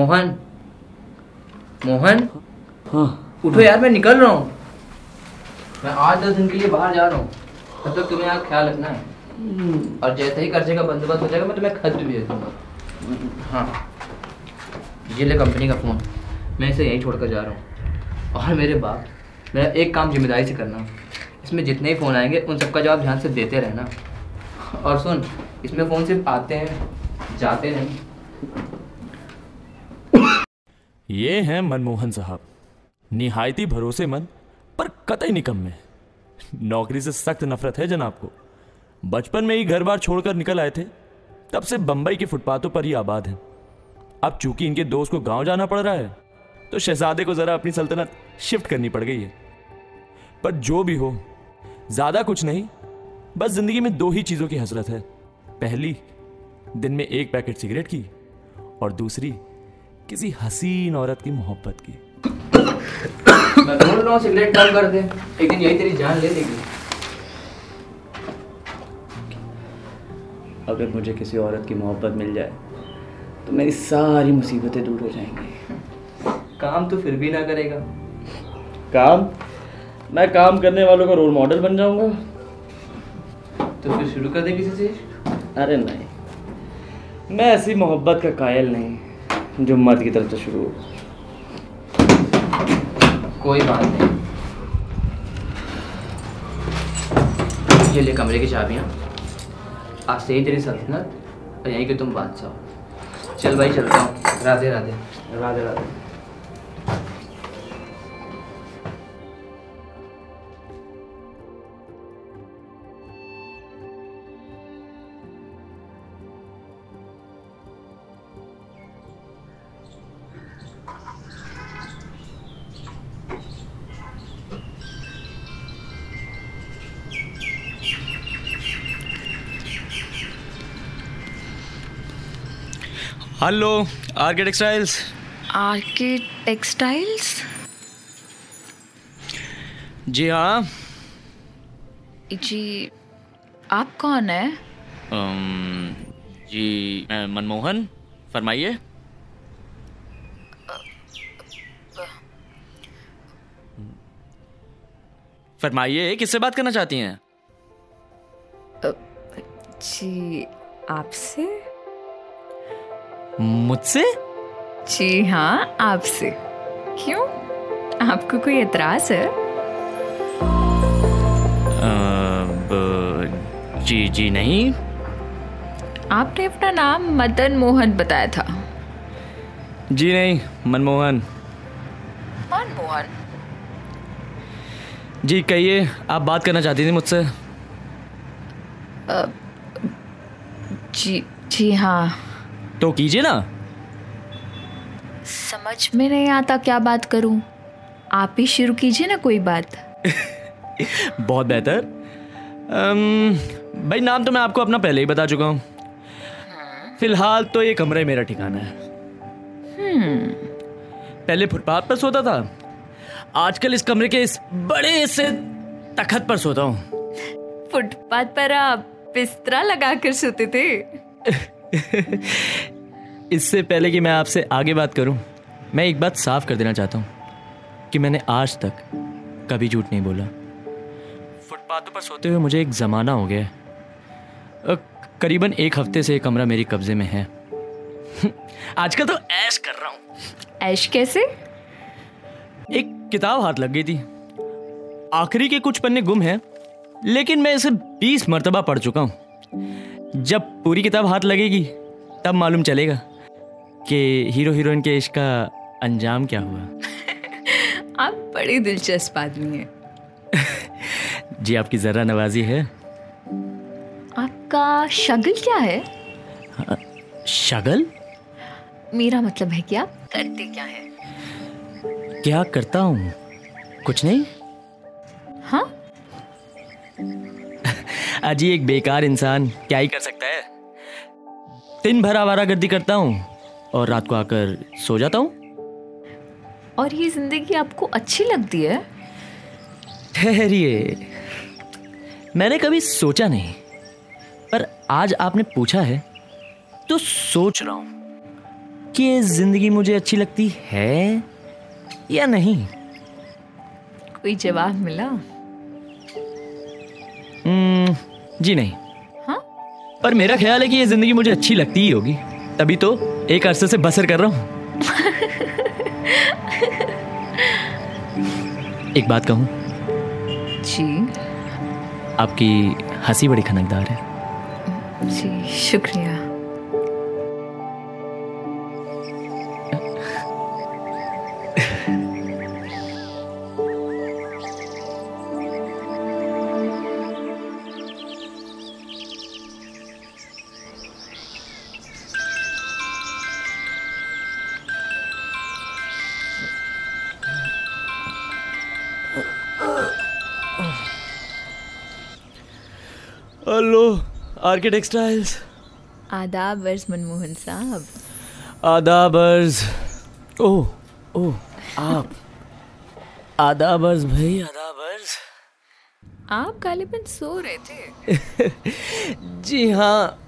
मोहन। मोहन? हाँ। उठो यार मैं निकल रहा हूँ। मैं आठ दस दिन के लिए बाहर जा रहा हूँ। तब तक तुम्हें यहाँ ख्याल रखना है। और जैसे ही खर्चे का बंदोबस्त हो जाएगा मैं तुम्हें खत भी भेज दूँगा। हाँ। ये ले कंपनी का फ़ोन मैं इसे यहीं छोड़कर जा रहा हूँ। और मेरे बाप मेरा एक काम ज़िम्मेदारी से करना। इसमें जितने ही फ़ोन आएँगे उन सबका जवाब ध्यान से देते रहना। और सुन इसमें फ़ोन सिर्फ़ आते हैं जाते नहीं। ये हैं मनमोहन साहब। निहायती भरोसेमंद, पर कतई निकम्मे नौकरी से सख्त नफरत है जनाब को। बचपन में ही घर बार छोड़कर निकल आए थे, तब से बंबई के फुटपाथों पर ही आबाद हैं। अब चूँकि इनके दोस्त को गाँव जाना पड़ रहा है तो शहजादे को जरा अपनी सल्तनत शिफ्ट करनी पड़ गई है। पर जो भी हो, ज़्यादा कुछ नहीं, बस ज़िंदगी में दो ही चीज़ों की हसरत है। पहली, दिन में एक पैकेट सिगरेट की, और दूसरी किसी हसीन औरत की मोहब्बत की। मैं बोल रहा हूँ सिगरेट कर दे। एक दिन यही तेरी जान ले लेगी। अगर मुझे किसी औरत की मोहब्बत मिल जाए तो मेरी सारी मुसीबतें दूर हो जाएँगी। काम तो फिर भी ना करेगा। काम? मैं काम करने वालों का रोल मॉडल बन जाऊँगा। तो फिर शुरू कर दे किसी से? अरे नहीं। मैं ऐसी मोहब्बत का कायल नहीं। जो मर्द की तरफ़ से शुरू हो। कोई बात नहीं। ये ले कमरे की चाबियाँ। आज से ही तेरी सल्तनत और यहीं के तुम बादशाह हो। चल भाई चलता हूँ। Radhe Radhe. Radhe Radhe. Hello RK textiles RK textiles जी हाँ। जी आप कौन है? अम, जी मैं मनमोहन। फरमाइए। फरमाइए किससे बात करना चाहती हैं? जी आपसे? मुझसे? जी हाँ आपसे। क्यों? आपको कोई एतराज़ है? ब- जी जी नहीं। आपने अपना नाम मदन मोहन बताया था। जी नहीं मनमोहन। मनमोहन? जी कहिए आप बात करना चाहती थी मुझसे। जी जी हाँ। तो कीजिए ना। समझ में नहीं आता क्या बात करूँ। आप ही शुरू कीजिए ना कोई बात। बहुत बेहतर। भाई नाम तो मैं आपको अपना पहले ही बता चुका हूँ। फ़िलहाल तो ये कमरा मेरा ठिकाना है। पहले फुटपाथ पर सोता था। आजकल इस कमरे के इस बड़े से तखत पर सोता हूँ। फुटपाथ पर आप बिस्तरा लगा कर सोते थे। इससे पहले कि मैं आपसे आगे बात करूँ मैं एक बात साफ़ कर देना चाहता हूँ कि मैंने आज तक कभी झूठ नहीं बोला। फुटपाथों पर सोते हुए मुझे एक ज़माना हो गया है। करीबन एक हफ़्ते से कमरा मेरे कब्जे में है। आजकल तो ऐश कर रहा हूँ। ऐश कैसे? एक किताब हाथ लग गई थी। आखिरी के कुछ पन्ने गुम हैं लेकिन मैं इसे बीस मरतबा पढ़ चुका हूँ। जब पूरी किताब हाथ लगेगी तब मालूम चलेगा कि हीरो हीरोइन के इश्क का अंजाम क्या हुआ? आप बड़े दिलचस्प आदमी हैं। जी आपकी ज़रा नवाजी है। आपका शगल क्या है? शगल? मेरा मतलब है कि आप करते क्या है? क्या करता हूँ? कुछ नहीं? हाँ? अजी एक बेकार इंसान क्या ही कर सकता है? दिन भर आवारागर्दी करता हूँ। और रात को आकर सो जाता हूँ। और ये ज़िंदगी आपको अच्छी लगती है? ठहरिए। मैंने कभी सोचा नहीं पर आज आपने पूछा है तो सोच रहा हूँ कि ये ज़िंदगी मुझे अच्छी लगती है या नहीं। कोई जवाब मिला? हम्म, जी नहीं। हाँ? पर मेरा ख्याल है कि ये ज़िंदगी मुझे अच्छी लगती ही होगी। तभी तो एक अरसे से बसर कर रहा हूँ। एक बात कहूँ। जी। आपकी हँसी बड़ी खनकदार है। जी शुक्रिया। आरके टेक्सटाइल्स आदाब वर्ष मनमोहन साहब। आदाबर्स। ओह ओह आप। आदाबर्स भाई आदाबर्स। आप गालिबन सो रहे थे। जी हाँ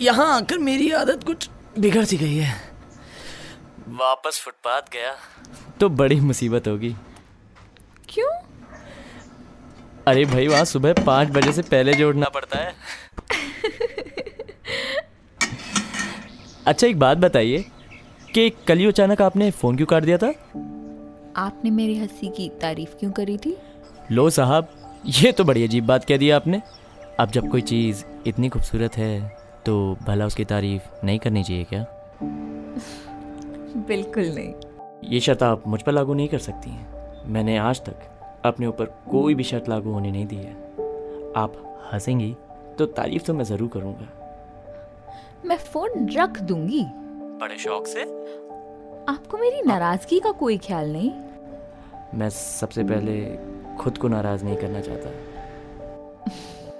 यहाँ आकर मेरी आदत कुछ बिगड़ सी गई है। वापस फुटपाथ गया तो बड़ी मुसीबत होगी। क्यों? अरे भाई वहाँ सुबह पाँच बजे से पहले जो उठना पड़ता है। अच्छा एक बात बताइए कि कल ही अचानक आपने फ़ोन क्यों काट दिया था? आपने मेरी हँसी की तारीफ़ क्यों करी थी? लो साहब ये तो बड़ी अजीब बात कह दी आपने। अब जब कोई चीज़ इतनी खूबसूरत है तो भला उसकी तारीफ़ नहीं करनी चाहिए क्या? बिल्कुल नहीं। ये शर्त आप मुझ पर लागू नहीं कर सकती हैं। मैंने आज तक अपने ऊपर कोई भी शर्त लागू होने नहीं दी है। आप हंसेंगी तो तारीफ़ तो मैं ज़रूर करूँगा। मैं फ़ोन रख दूँगी। बड़े शौक से? आपको मेरी नाराज़गी का कोई ख्याल नहीं? मैं सबसे पहले खुद को नाराज़ नहीं करना चाहता।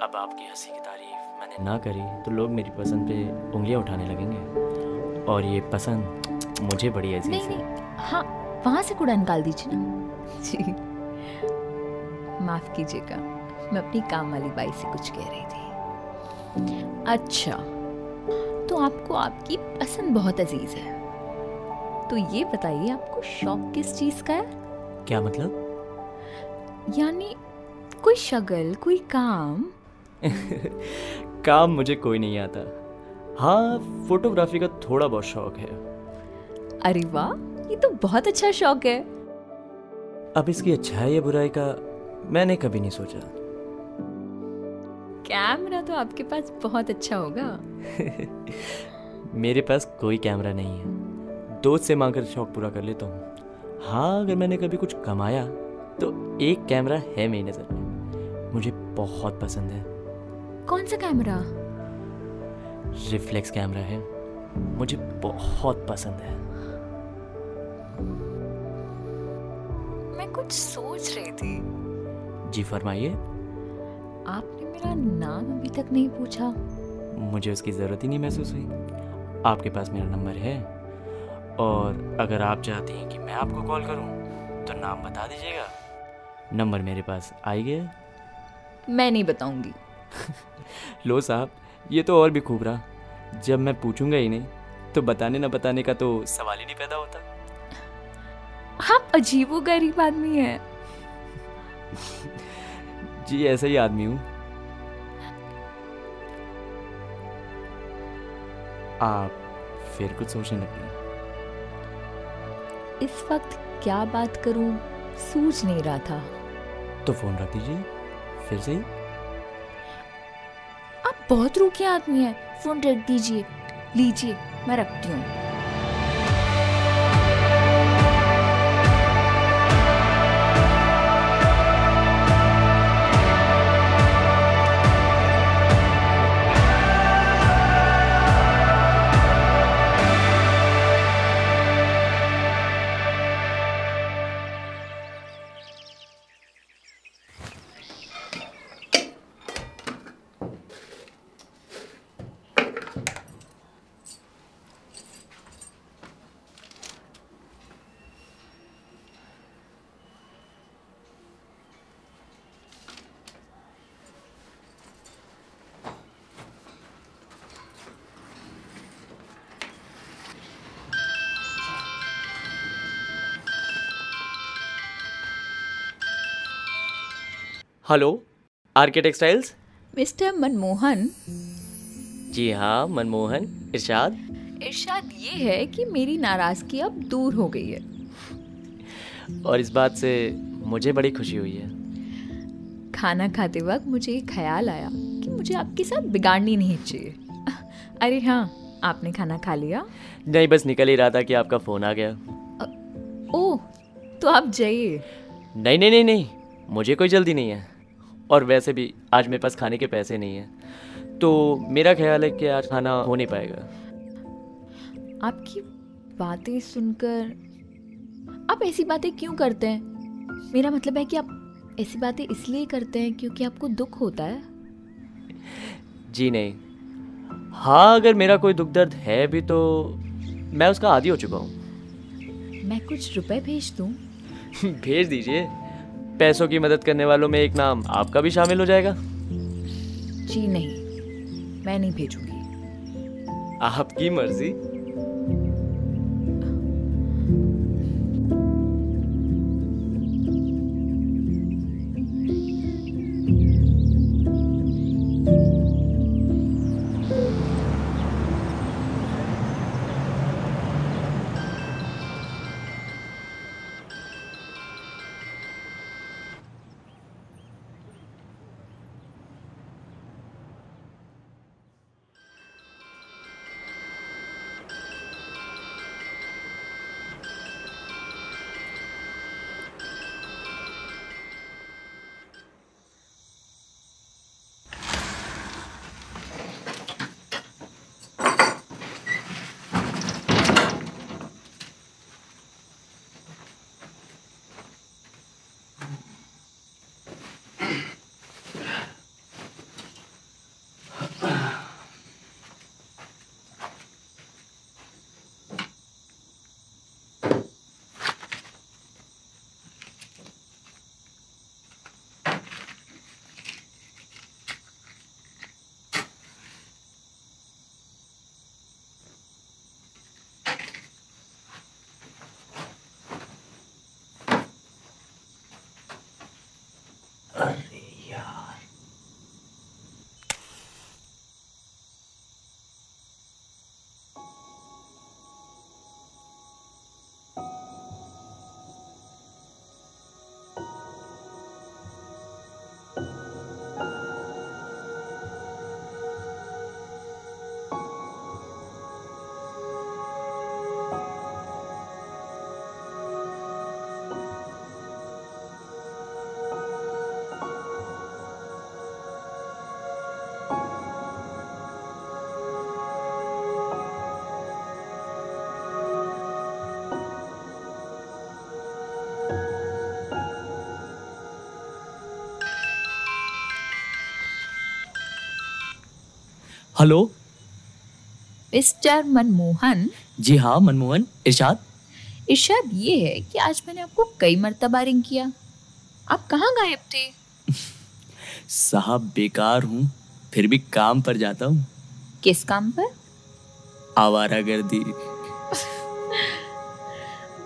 अब आपकी हँसी की तारीफ़ मैंने ना करी तो लोग मेरी पसंद पे उंगलियाँ उठाने लगेंगे। और ये पसंद मुझे बड़ी अज़ीज़ नहीं नहीं हाँ वहाँ से कूड़ा निकाल दीजिए ना। जी। माफ़ कीजिएगा मैं अपनी काम वाली बाई से कुछ कह रही थी। अच्छा तो आपको आपकी पसंद बहुत अज़ीज़ है। तो ये बताइए आपको शौक किस चीज़ का है? क्या मतलब? यानी कोई शगल कोई काम? काम मुझे कोई नहीं आता। हाँ फोटोग्राफी का थोड़ा बहुत शौक है। अरे वाह ये तो बहुत अच्छा शौक है। अब इसकी अच्छाई या बुराई का मैंने कभी नहीं सोचा। कैमरा तो आपके पास बहुत अच्छा होगा। मेरे पास कोई कैमरा नहीं है। दोस्त से मांगकर शौक पूरा कर लेता हूँ। हाँ अगर मैंने कभी कुछ कमाया तो एक कैमरा है मेरी नज़र में। मुझे बहुत पसंद है। कौन सा कैमरा? रिफ्लेक्स कैमरा है। मुझे बहुत पसंद है। मैं कुछ सोच रही थी। जी फरमाइए। आपने मेरा नाम अभी तक नहीं पूछा। मुझे उसकी ज़रूरत ही नहीं महसूस हुई। आपके पास मेरा नंबर है और अगर आप चाहते हैं कि मैं आपको कॉल करूँ तो नाम बता दीजिएगा। नंबर मेरे पास आ ही गया। मैं नहीं बताऊँगी। लो साहब ये तो और भी खूब रहा। जब मैं पूछूँगा ही नहीं तो बताने ना बताने का तो सवाल ही नहीं पैदा होता। आप अजीबो गरीब आदमी हैं। जी ऐसा ही आदमी हूँ। आप फिर कुछ सोचने लगी। इस वक्त क्या बात करूँ? सूझ नहीं रहा था। तो फ़ोन रख दीजिए फिर से। आप बहुत रूखे आदमी हैं। फ़ोन रख दीजिए। लीजिए मैं रखती हूँ। Hello RK textiles? Mister Manmohan. जी हाँ मनमोहन इरशाद। इरशाद ये है कि मेरी नाराज़गी अब दूर हो गई है। और इस बात से मुझे बड़ी खुशी हुई है। खाना खाते वक्त मुझे ये ख्याल आया कि मुझे आपके साथ बिगाड़नी नहीं चाहिए। अरे हाँ आपने खाना खा लिया? नहीं बस निकल ही रहा था कि आपका फ़ोन आ गया। ओह तो आप जाइए। नहीं नहीं नहीं नहीं मुझे कोई जल्दी नहीं है। और वैसे भी आज मेरे पास खाने के पैसे नहीं हैं। तो मेरा ख्याल है कि आज खाना हो नहीं पाएगा। आपकी बातें सुनकर आप ऐसी बातें क्यों करते हैं? मेरा मतलब है कि आप ऐसी बातें इसलिए करते हैं क्योंकि आपको दुख होता है। जी नहीं। हाँ अगर मेरा कोई दुख दर्द है भी तो मैं उसका आदि हो चुका हूँ। मैं कुछ रुपए भेज दूँ? भेज दीजिए। पैसों की मदद करने वालों में एक नाम आपका भी शामिल हो जाएगा। जी नहीं मैं नहीं भेजूँगी। आपकी मर्ज़ी। हेलो मिस्टर मनमोहन जी हाँ मनमोहन इरशाद। इरशाद ये है कि आज मैंने आपको कई मरतबा रिंग किया। आप कहाँ गायब थे? साहब बेकार हूँ। फिर भी काम पर जाता हूँ। किस काम पर? आवारा गर्दी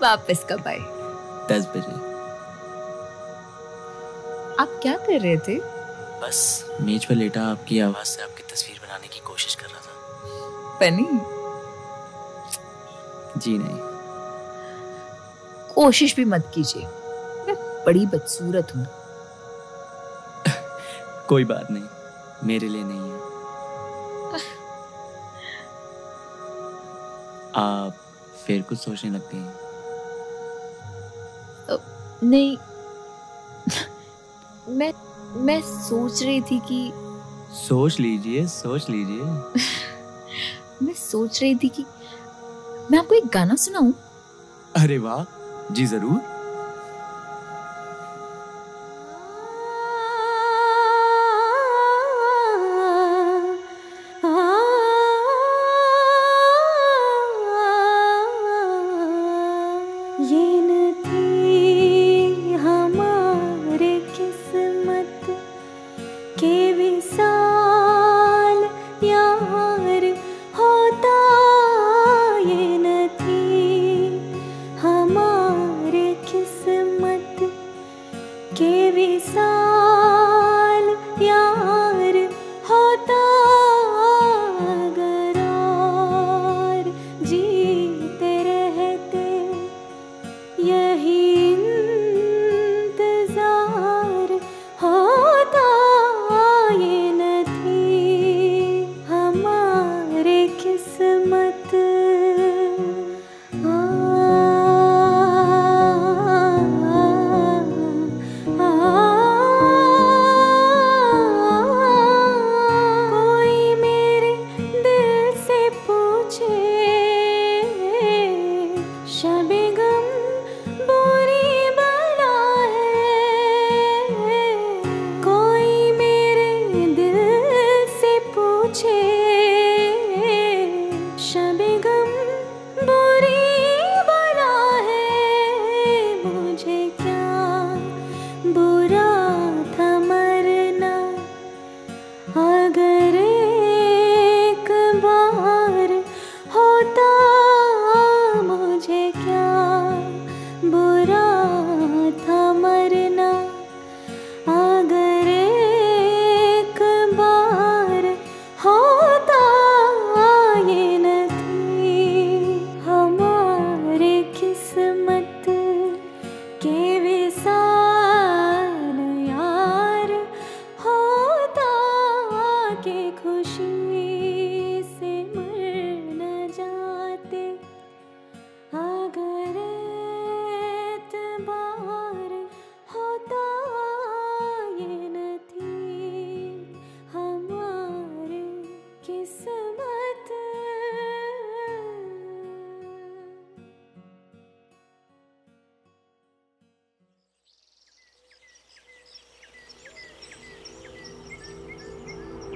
वापस कब आए? दस बजे। आप क्या कर रहे थे? बस मेज पर लेटा आपकी आवाज़ से आपकी तस्वीर था जी नहीं। कोशिश भी मत कीजिए। मैं बड़ी बदसूरत हूँ। कोई बात नहीं। मेरे लिए नहीं है। आप फिर कुछ सोचने लग गए हैं नहीं। मैं मैं सोच रही थी कि सोच लीजिए सोच लीजिए। मैं सोच रही थी कि मैं आपको एक गाना सुनाऊं। अरे वाह जी ज़रूर।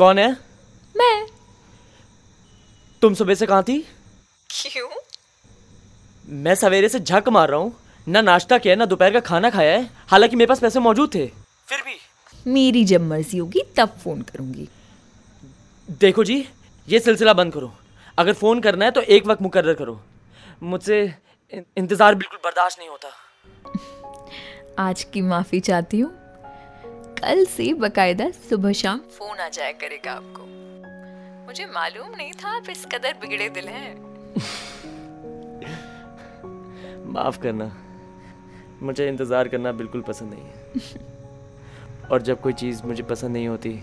कौन है? मैं। तुम सुबह से कहाँ थी? क्यों? मैं सवेरे से झक मार रहा हूँ। ना नाश्ता किया है ना दोपहर का खाना खाया है। हालाँकि मेरे पास पैसे मौजूद थे। फिर भी। मेरी जब मर्ज़ी होगी तब फ़ोन करूँगी। देखो जी ये सिलसिला बंद करो। अगर फ़ोन करना है तो एक वक्त मुकर्र करो। मुझसे इंतज़ार बिल्कुल बर्दाश्त नहीं होता। आज की माफ़ी चाहती हूँ। कल से बकायदा सुबह शाम फ़ोन आ जाया करेगा आपको। मुझे मालूम नहीं था आप इस कदर बिगड़े दिल हैं। माफ़ करना। मुझे इंतज़ार करना बिल्कुल पसंद नहीं है। और जब कोई चीज़ मुझे पसंद नहीं होती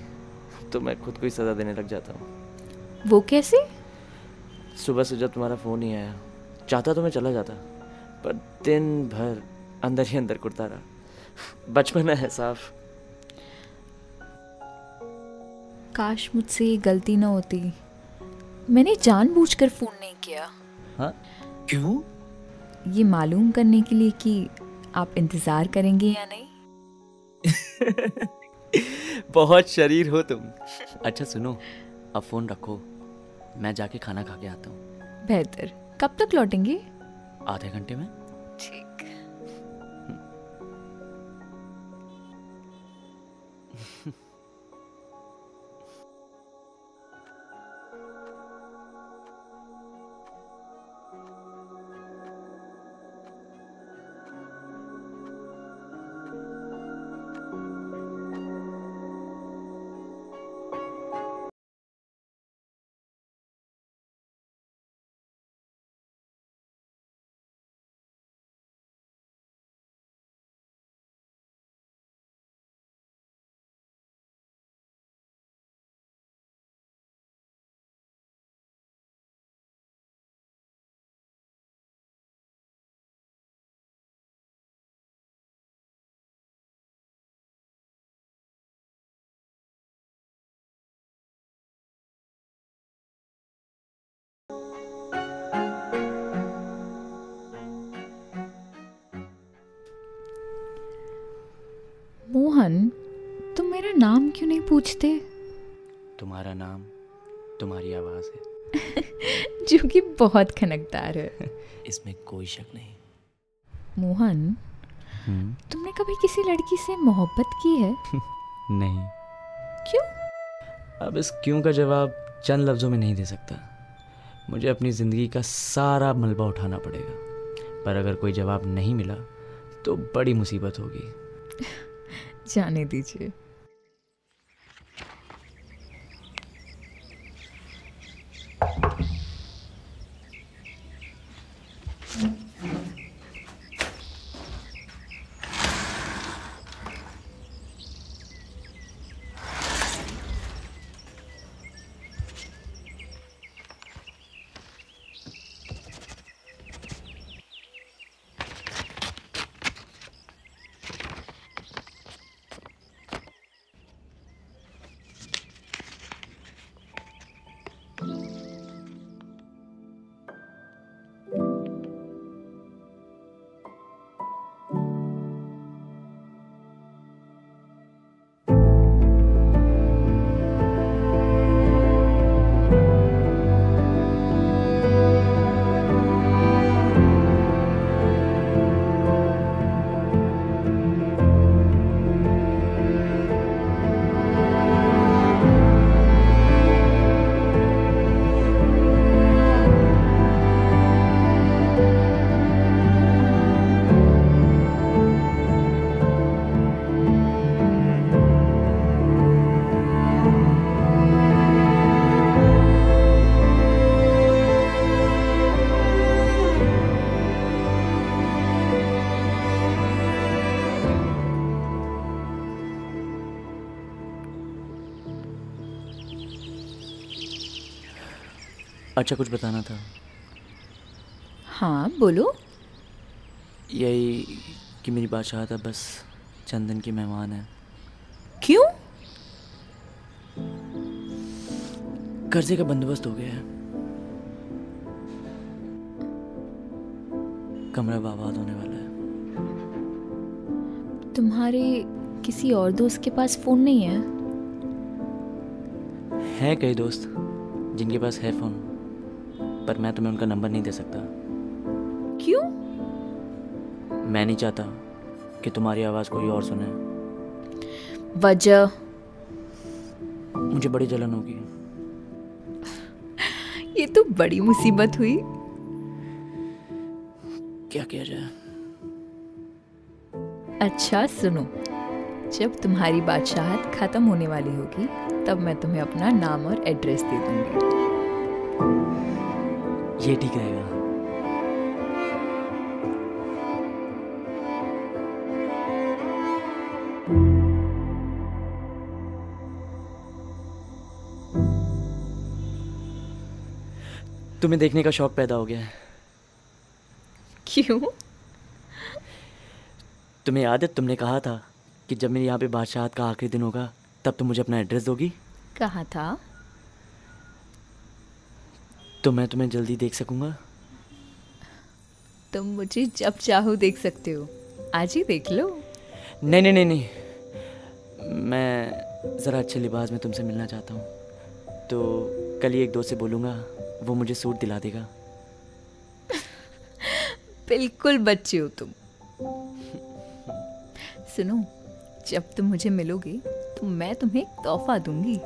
तो मैं खुद को ही सज़ा देने लग जाता हूँ। वो कैसे? सुबह से जब तुम्हारा फ़ोन नहीं आया चाहता तो मैं चला जाता पर दिन भर अंदर ही अंदर कुटता रहा। बचपन है साफ़। काश मुझसे ये गलती ना होती। मैंने जानबूझकर फ़ोन नहीं किया। हाँ? क्यों? ये मालूम करने के लिए कि आप इंतज़ार करेंगे या नहीं। बहुत शरीर हो तुम। अच्छा सुनो। अब फ़ोन रखो। मैं जाके खाना खा के आता हूँ। बेहतर। कब तक लौटेंगे? आधे घंटे में। मोहन तुम मेरा नाम क्यों नहीं पूछते? तुम्हारा नाम तुम्हारी आवाज़ है। जो कि बहुत खनकदार है। इसमें कोई शक नहीं। मोहन हम्म, तुमने कभी किसी लड़की से मोहब्बत की है? नहीं। क्यों? अब इस क्यों का जवाब चंद लफ्ज़ों में नहीं दे सकता। मुझे अपनी ज़िंदगी का सारा मलबा उठाना पड़ेगा। पर अगर कोई जवाब नहीं मिला तो बड़ी मुसीबत होगी। जाने दीजिए। अच्छा कुछ बताना था। हाँ बोलो। यही कि मेरी बादशाह था बस चंद दिन की मेहमान है। क्यों? कर्जे का बंदोबस्त हो गया है। कमरा बर्बाद होने वाला है। तुम्हारे किसी और दोस्त के पास फ़ोन नहीं है? हैं कई दोस्त जिनके पास है फ़ोन। पर मैं तुम्हें उनका नंबर नहीं दे सकता। क्यों? मैं नहीं चाहता कि तुम्हारी आवाज़ कोई और सुने। वजह? मुझे बड़ी जलन होगी। ये तो बड़ी मुसीबत हुई। क्या किया जाए? अच्छा सुनो। जब तुम्हारी बादशाहत खत्म होने वाली होगी तब मैं तुम्हें अपना नाम और एड्रेस दे दूँगी। ये ठीक रहेगा तुम्हें देखने का शौक पैदा हो गया है। क्यों? तुम्हें याद है तुमने कहा था कि जब मेरे यहाँ पे बादशाहत का आखिरी दिन होगा तब तुम मुझे अपना एड्रेस दोगी? कहा था? तो मैं तुम्हें जल्दी देख सकूँगा? तुम मुझे जब चाहो देख सकते हो। आज ही देख लो। नहीं नहीं नहीं नहीं। मैं ज़रा अच्छे लिबास में तुमसे मिलना चाहता हूँ। तो कल ही एक दोस्त से बोलूँगा वो मुझे सूट दिला देगा। बिल्कुल बच्चे हो तुम। सुनो जब तुम मुझे मिलोगे तो मैं तुम्हें एक तोहफा दूँगी।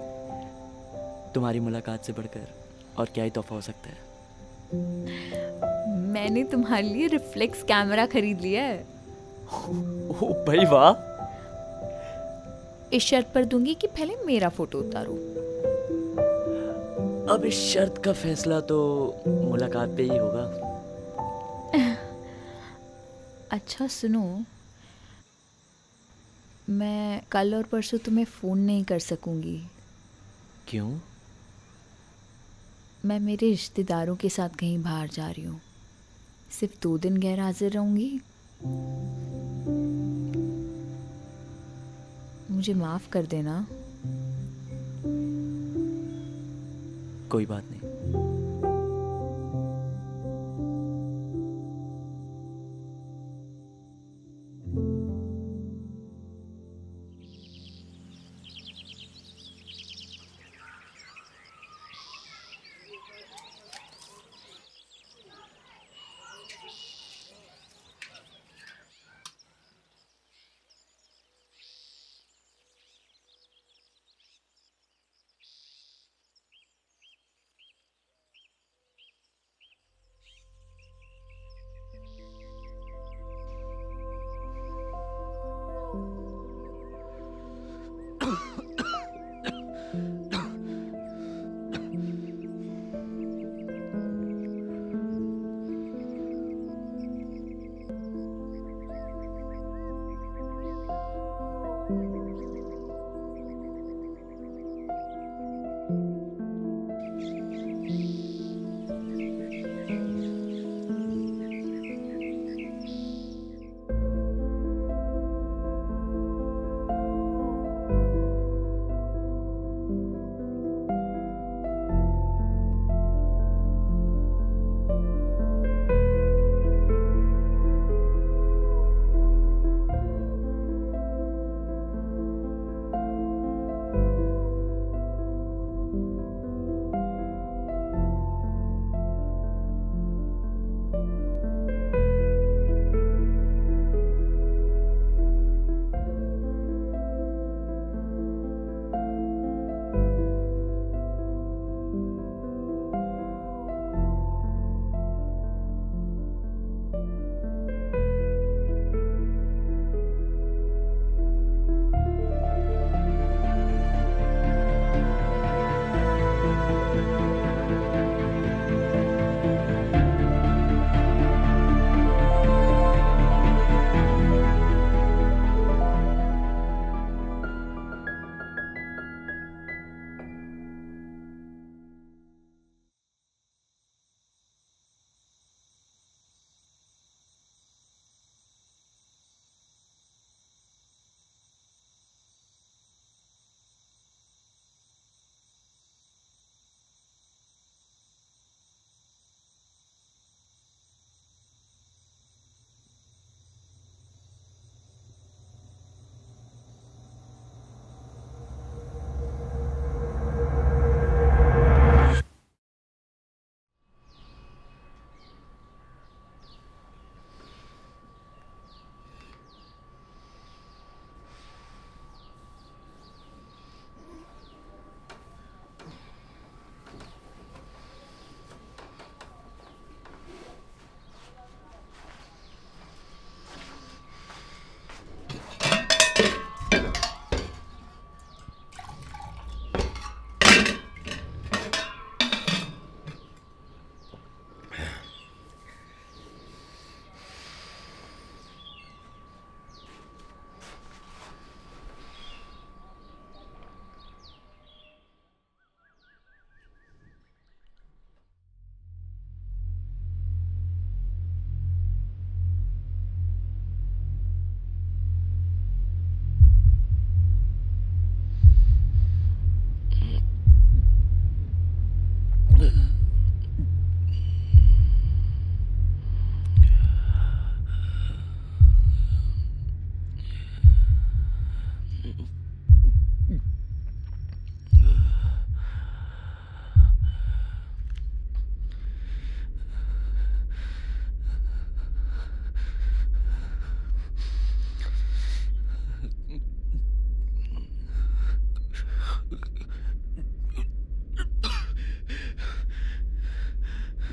तुम्हारी मुलाकात से बढ़कर और क्या ही तोहफा हो सकता है? मैंने तुम्हारे लिए रिफ्लेक्स कैमरा खरीद लिया है। ओ भाई वाह। इस शर्त पर दूँगी कि पहले मेरा फ़ोटो उतारो। अब इस शर्त का फैसला तो मुलाकात पे ही होगा। अच्छा सुनो। मैं कल और परसों तुम्हें फ़ोन नहीं कर सकूँगी। क्यों? मैं मेरे रिश्तेदारों के साथ कहीं बाहर जा रही हूँ। सिर्फ़ दो दिन गैर हाजिर रहूँगी। मुझे माफ़ कर देना। कोई बात नहीं।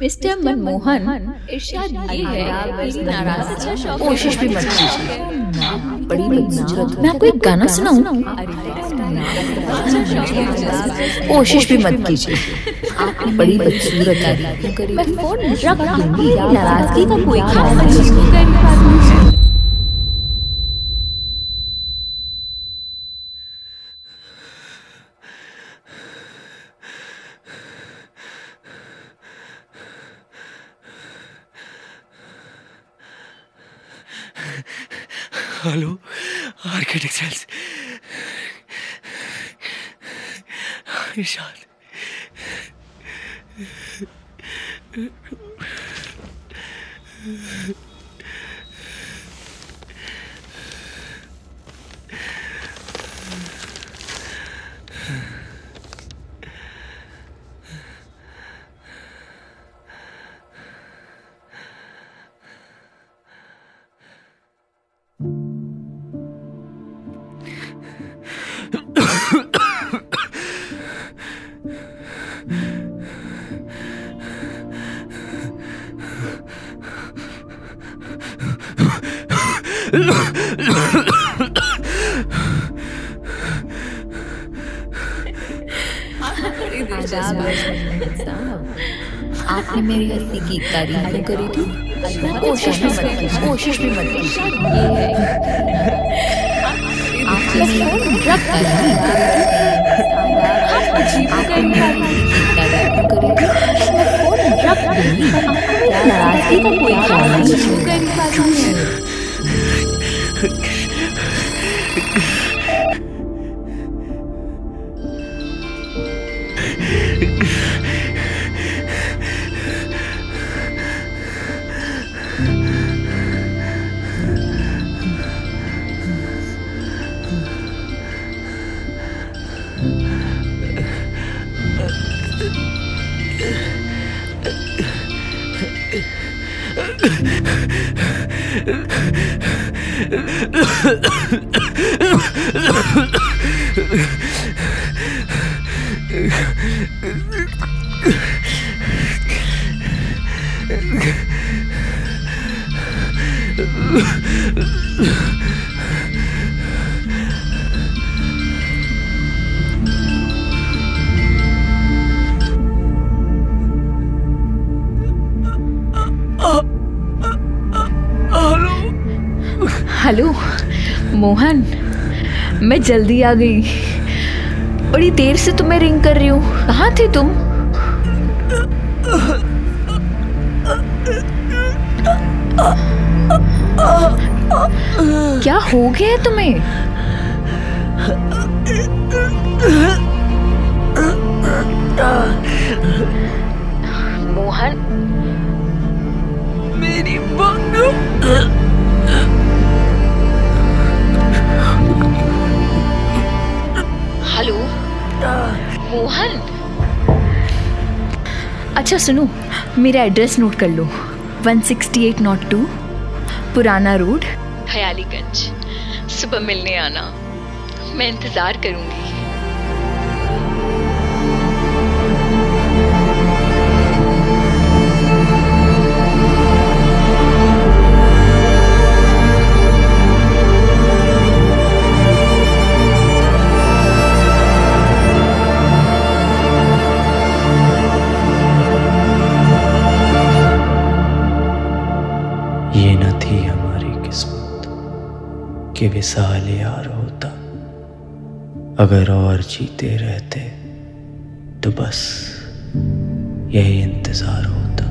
मिस्टर मनमोहन इरशाद ये है। अच्छा कोशिश भी मत कीजिए। बड़ी बदसूरत मैं आपको एक गाना सुनाऊं? कोशिश भी मत कीजिए। आप बड़ी बदसूरत है। मैं फ़ोन रख दूँगी नाराज़गी का कोई ख्याल नहीं हेलो आर्किटेक्चर्स इरशाद आपने मेरी हँसी की तारीफ़ करी थी? कोशिश भी मत कोशिश भी मत है। आपने मेरी रख दी आपने मेरी तारीफ़ करी थी? मैं फ़ोन रख दूँगी क्या नाराज़गी का कोई ख्याल नहीं हेलो, मोहन, मैं जल्दी आ गई। बड़ी देर से तुम्हें रिंग कर रही हूँ। कहाँ थे तुम? क्या हो गया है तुम्हें? मोहन। मेरी बंगू मोहन? अच्छा सुनो, मेरा एड्रेस नोट कर लो। 168 नॉट टू पुराना रोड हयालीगंज सुबह मिलने आना। मैं इंतज़ार करूँगी। कि विशाल यार होता। अगर और जीते रहते तो बस यही इंतज़ार होता।